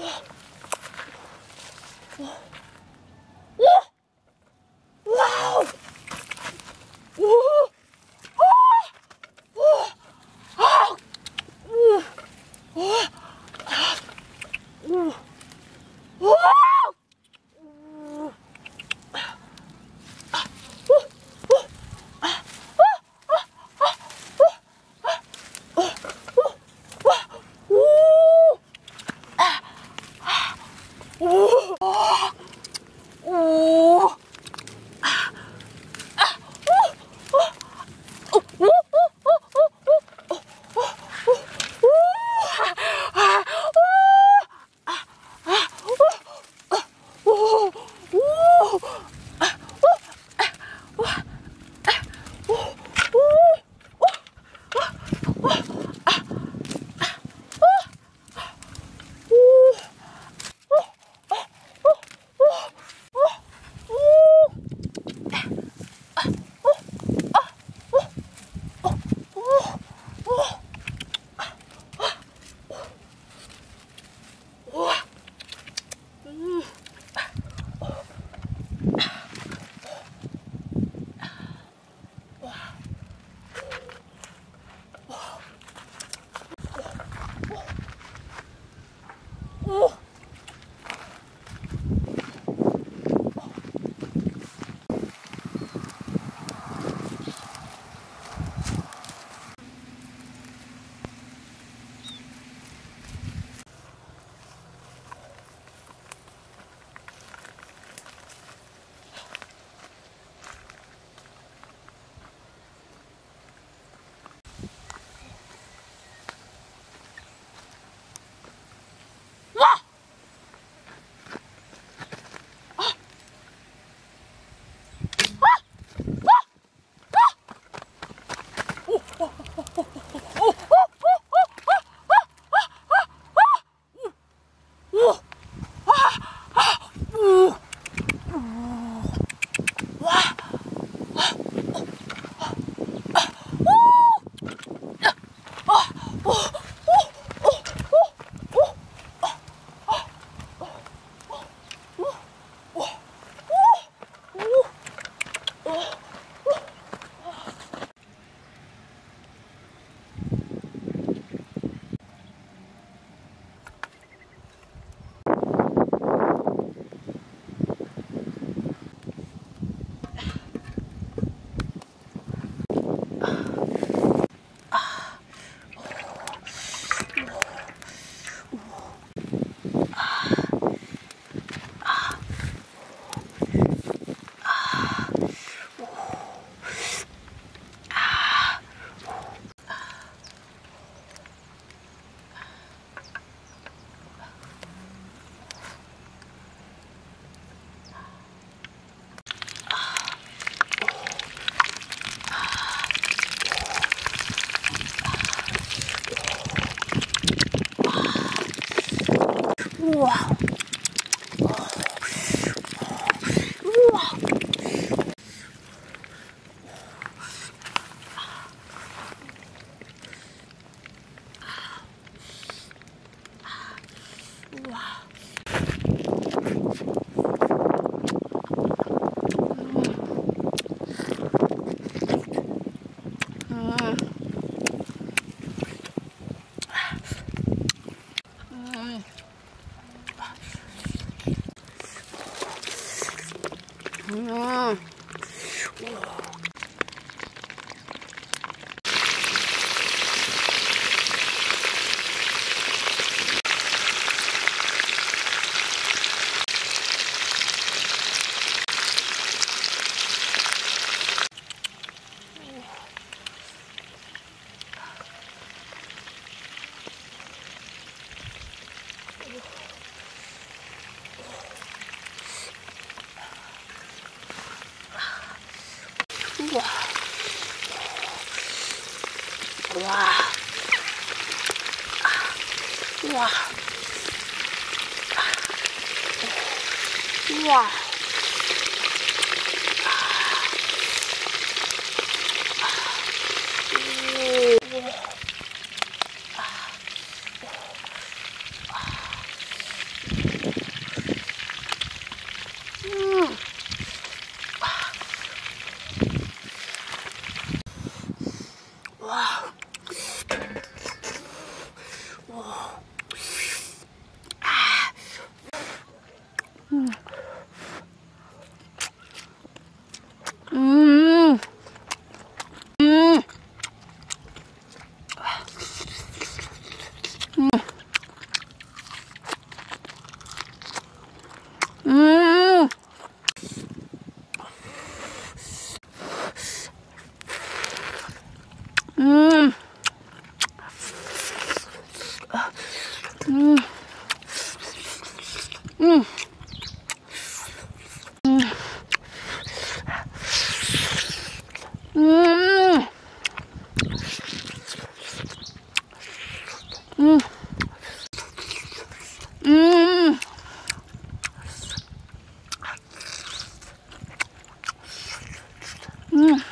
哇哇！哇！哇！嗯。嗯。嗯。哇！哇！哇！哇！ 음. Yeah.